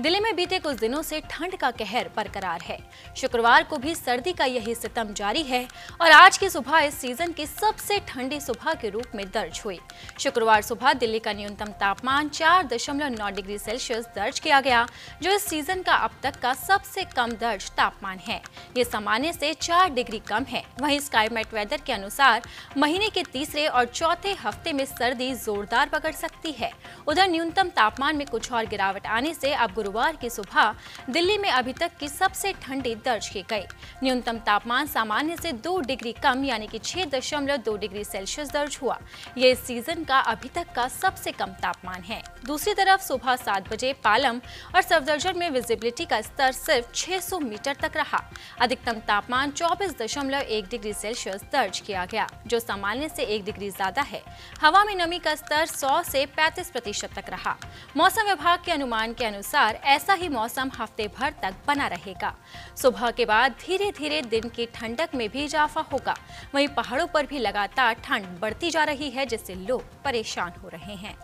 दिल्ली में बीते कुछ दिनों से ठंड का कहर बरकरार है। शुक्रवार को भी सर्दी का यही सितम जारी है और आज की सुबह इस सीज़न की सबसे ठंडी सुबह के रूप में दर्ज हुई। शुक्रवार सुबह दिल्ली का न्यूनतम तापमान 4.9 डिग्री सेल्सियस दर्ज किया गया, जो इस सीज़न का अब तक का सबसे कम दर्ज तापमान है। ये सामान्य से चार डिग्री कम है। वही स्काईमेट वेदर के अनुसार महीने के तीसरे और चौथे हफ़्ते में सर्दी जोरदार पकड़ सकती है। उधर न्यूनतम तापमान में कुछ और गिरावट आने से अब गुरुवार की सुबह दिल्ली में अभी तक की सबसे ठंडी दर्ज की गई। न्यूनतम तापमान सामान्य से दो डिग्री कम, यानी कि छह दशमलव दो डिग्री सेल्सियस दर्ज हुआ। ये इस सीज़न का अभी तक का सबसे कम तापमान है। दूसरी तरफ़ सुबह सात बजे पालम और सफदरजंग में विजिबिलिटी का स्तर सिर्फ़ 600 मीटर तक रहा। अधिकतम तापमान चौबीस दशमलव एक डिग्री सेल्सियस दर्ज किया गया, जो सामान्य से एक डिग्री ज़्यादा है। हवा में नमी का स्तर 100 से 35 प्रतिशत तक रहा। मौसम विभाग के अनुमान के अनुसार अनुसार ऐसा ही मौसम हफ़्ते भर तक बना रहेगा। सुबह के बाद धीरे धीरे दिन की ठंडक में भी इजाफा होगा। वहीं पहाड़ों पर भी लगातार ठंड बढ़ती जा रही है, जिससे लोग परेशान हो रहे हैं।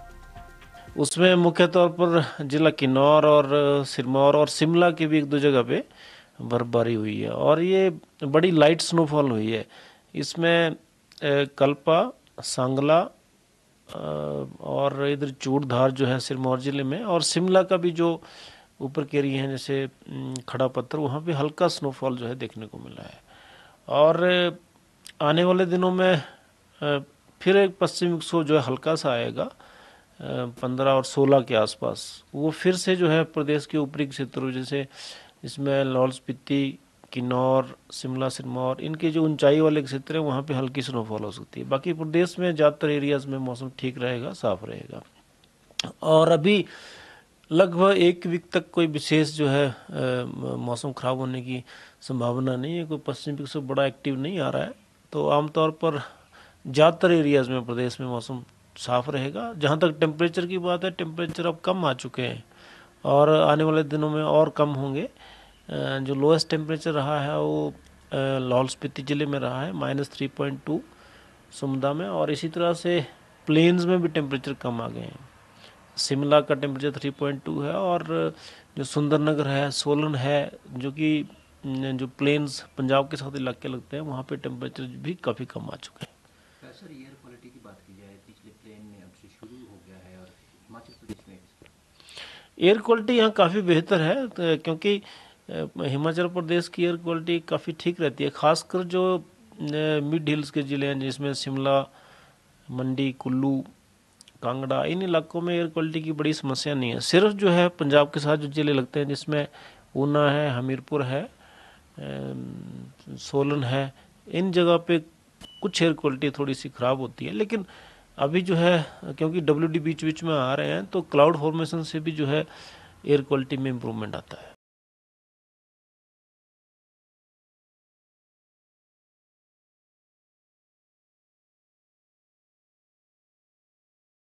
उसमें मुख्य तौर पर जिला किन्नौर और सिरमौर और शिमला की भी एक दो जगह पे बर्फबारी हुई है और ये बड़ी लाइट स्नोफॉल हुई है। इसमें कल्पा, सांगला और इधर चूड़धार जो है सिरमौर ज़िले में, और शिमला का भी जो ऊपर के एरिए हैं, जैसे खड़ा पत्थर, वहाँ पे हल्का स्नोफॉल जो है देखने को मिला है। और, आने वाले दिनों में फिर एक पश्चिमी विक्षोभ जो है हल्का सा आएगा पंद्रह और सोलह के आसपास। वो फिर से जो है प्रदेश के ऊपरी क्षेत्रों, जैसे इसमें लाहौल स्पीति किन्नौर, शिमला, सिरमौर, इनके जो ऊंचाई वाले क्षेत्र हैं, वहाँ पे हल्की स्नोफॉल हो सकती है। बाकी प्रदेश में, ज़्यादातर एरियाज़ में मौसम ठीक रहेगा, साफ़ रहेगा। और अभी लगभग एक वीक तक कोई विशेष जो है मौसम ख़राब होने की संभावना नहीं है, कोई पश्चिम विक्षोभ बड़ा एक्टिव नहीं आ रहा है। तो आमतौर पर ज़्यादातर एरियाज़ में, प्रदेश में मौसम साफ़ रहेगा। जहाँ तक टेम्परेचर की बात है टेम्परेचर अब कम आ चुके हैं। और आने वाले दिनों में और कम होंगे। जो लोएस्ट टेम्परेचर रहा है वो लाहौल स्पीति ज़िले में रहा है minus three point two Sumda में और इसी तरह से प्लेन्स में भी टेम्परेचर कम आ गए हैं। शिमला का टेम्परेचर थ्री पॉइंट टू है और जो सुंदरनगर है सोलन है जो कि जो प्लेन्स पंजाब के साथ इलाके लगते हैं वहाँ पे टेम्परेचर भी काफ़ी कम आ चुके हैं। सर एयर क्वालिटी की बात की जाए पिछले प्लेन में अब से शुरू हो गया है और हिमाचल प्रदेश में एयर क्वालिटी यहाँ काफ़ी बेहतर है क्योंकि हिमाचल प्रदेश की एयर क्वालिटी काफ़ी ठीक रहती है, खासकर जो मिड हिल्स के ज़िले हैं, जिसमें शिमला, मंडी, कुल्लू, कांगड़ा, इन इलाकों में एयर क्वालिटी की बड़ी समस्या नहीं है। सिर्फ़ जो है पंजाब के साथ जो ज़िले लगते हैं, जिसमें ऊना है, हमीरपुर है सोलन है, इन जगह पे कुछ एयर क्वालिटी थोड़ी सी ख़राब होती है। लेकिन अभी जो है, क्योंकि डब्ल्यू डी बीच बीच में आ रहे हैं तो क्लाउड फॉर्मेशन से भी जो है एयर क्वालिटी में इम्प्रूवमेंट आता है।